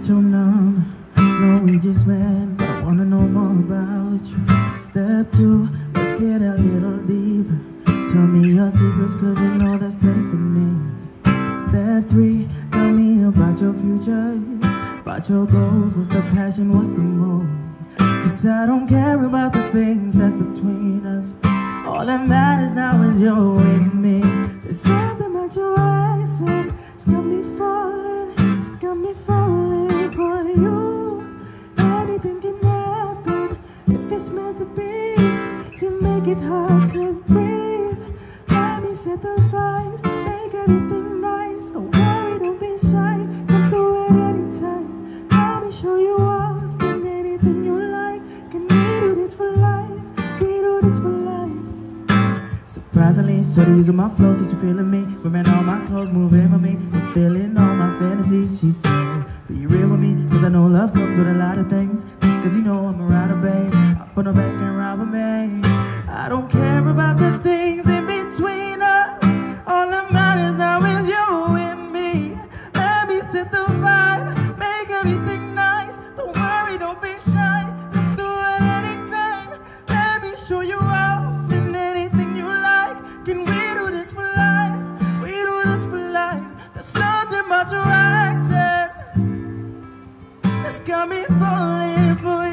get your number. No, we just met, but I wanna know more about you. Step two, let's get a little deeper. Tell me your secrets, cause you know they're safe with me. Step three, tell me about your future. About your goals, what's the passion, what's the move? Cause I don't care about the things that's between us. All that matters now is you're with to be. You make it hard to breathe. Let me set the fire, make everything nice. Don't worry, don't be shy. Come through at any time. Let me show you off in anything you like. Can we do this for life? We do this for life. Surprisingly, so shorty using my flow, since you feeling me. Wearing all my clothes, moving with me. I'm feeling all my fantasies. She said, Be real with me, cause I know love comes with a lot of things. Just cause you know I'm a on the back and ride with me. I don't care about the things in between us. All that matters now is you and me. Let me set the vibe, make everything nice. Don't worry, don't be shy. Come through at any time. Let me show you off in anything you like. Can we do this for life? We do this for life. There's something about your accent that's got me falling for you.